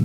You